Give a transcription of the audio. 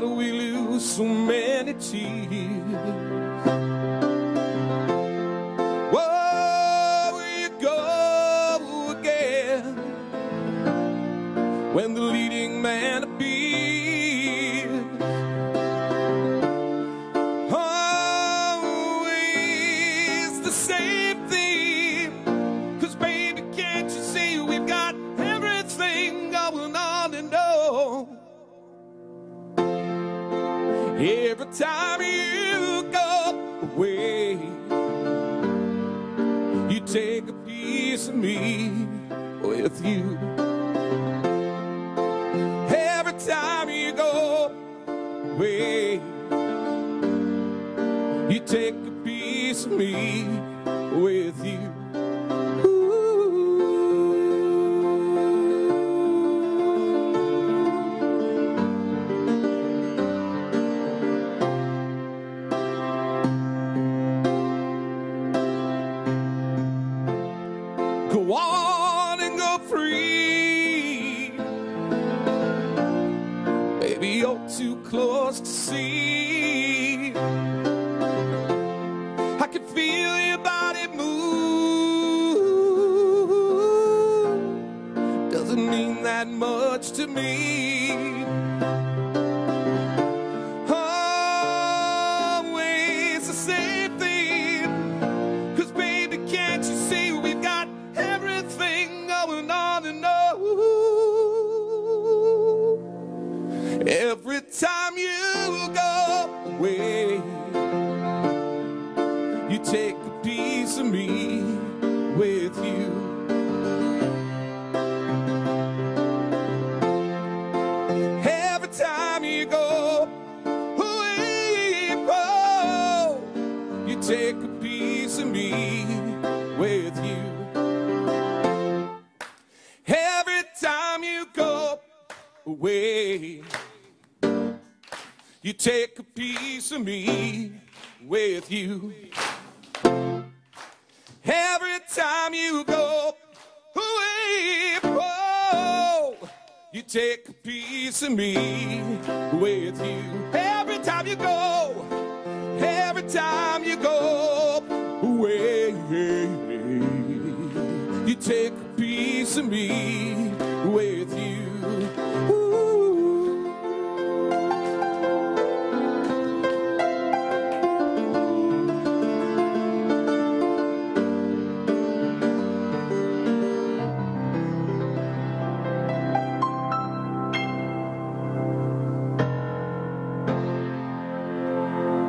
why do we lose so many tears? when the leading man appears? Every time you go away, you take a piece of me with you. Every time you go away, you take a piece of me with you. Too close to see. I can feel your body move. Doesn't mean that much to me. Take a piece of me with you. Every time you go away, oh, you take a piece of me with you. Every time you go away, you take a piece of me with you. Time you go away, oh, you take a piece of me with you. Every time you go, every time you go away, you take a piece of me with you.